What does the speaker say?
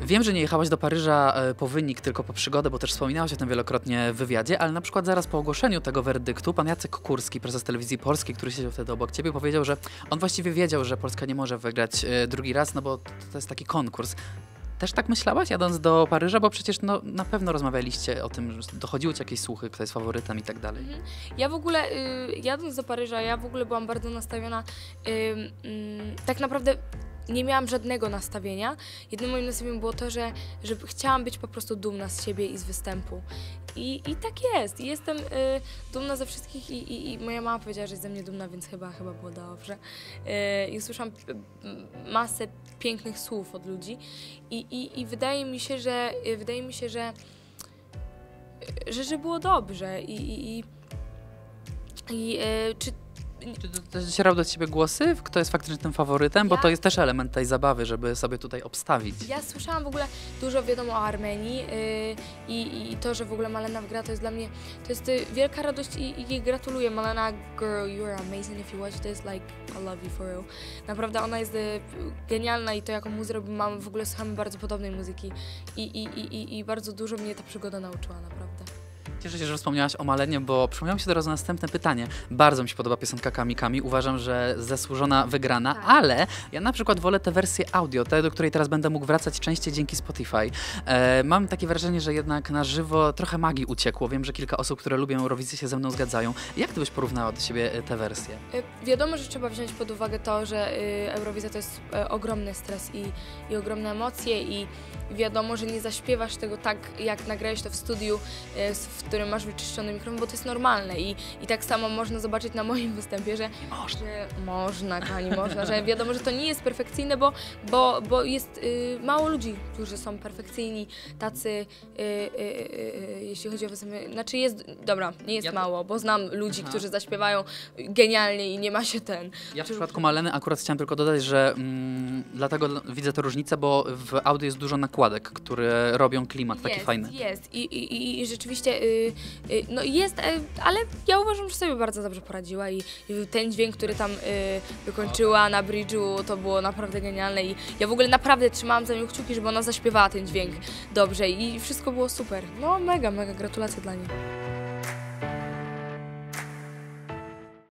Wiem, że nie jechałaś do Paryża e, po wynik, tylko po przygodę, bo też wspominałaś o tym wielokrotnie w wywiadzie, ale na przykład zaraz po ogłoszeniu tego werdyktu, pan Jacek Kurski, prezes telewizji polskiej, który siedział wtedy obok ciebie, powiedział, że on właściwie wiedział, że Polska nie może wygrać e, drugi raz, no bo to jest taki konkurs. Też tak myślałaś, jadąc do Paryża? Bo przecież no, na pewno rozmawialiście o tym, że dochodziły ci jakieś słuchy, kto jest faworytem i tak dalej. Mhm. Ja w ogóle, y, jadąc do Paryża, ja w ogóle byłam bardzo nastawiona. Y, mm, tak naprawdę nie miałam żadnego nastawienia. Jedynym moim nastawieniem było to, że, że chciałam być po prostu dumna z siebie i z występu. I, i tak jest. Jestem y, dumna ze wszystkich i, i, i moja mama powiedziała, że jest ze mnie dumna, więc chyba, chyba było dobrze. Y, I usłyszałam masę pięknych słów od ludzi i, i, i wydaje mi się, że y, wydaje mi się, że że, że było dobrze i, i, i, i y, czy Czy do- docierał do ciebie głosy, kto jest faktycznie tym faworytem? Bo Ja- to jest też element tej zabawy, żeby sobie tutaj obstawić. Ja słyszałam w ogóle dużo wiadomo o Armenii yy, i, i to, że w ogóle Malena wygra, to jest dla mnie, to jest y, wielka radość i, i jej gratuluję. Malena, girl, you're amazing if you watch this, like, I love you for real. Naprawdę ona jest y, genialna i to, jaką mu zrobił, mamy w ogóle słuchamy bardzo podobnej muzyki i, i, i, i bardzo dużo mnie ta przygoda nauczyła, naprawdę. Cieszę się, że wspomniałaś o Malenie, bo przypomniało mi się teraz następne pytanie. Bardzo mi się podoba piosenka Kami Kami. Uważam, że zasłużona wygrana, Tak. ale ja na przykład wolę tę wersję audio, tę, do której teraz będę mógł wracać częściej dzięki Spotify. E, mam takie wrażenie, że jednak na żywo trochę magii uciekło. Wiem, że kilka osób, które lubią Eurowizję się ze mną zgadzają. Jak ty byś porównała do siebie e, tę wersję? Y, Wiadomo, że trzeba wziąć pod uwagę to, że y, Eurowizja to jest ogromny stres i, i ogromne emocje i wiadomo, że nie zaśpiewasz tego tak, jak nagrałeś to w studiu, s- w którym masz wyczyszczony mikrofon, bo to jest normalne i, i tak samo można zobaczyć na moim występie, że Można. że można, kochani, można, że wiadomo, że to nie jest perfekcyjne, bo, bo, bo jest y, mało ludzi, którzy są perfekcyjni, tacy, y, y, y, y, jeśli chodzi o występy, znaczy jest, dobra, nie jest Ja mało, bo znam ludzi, Aha. którzy zaśpiewają genialnie i nie ma się ten. Ja w Czy- przypadku Maleny akurat chciałem tylko dodać, że mm, dlatego widzę tę różnicę, bo w audio jest dużo nakładek, które robią klimat taki jest, fajny. Jest i, i, i- rzeczywiście, y, y, no jest, y, ale ja uważam, że sobie bardzo dobrze poradziła i, i ten dźwięk, który tam y, wykończyła na bridge'u, to było naprawdę genialne i ja w ogóle naprawdę trzymałam za nią kciuki, żeby ona zaśpiewała ten dźwięk dobrze i wszystko było super. No mega, mega gratulacje dla niej.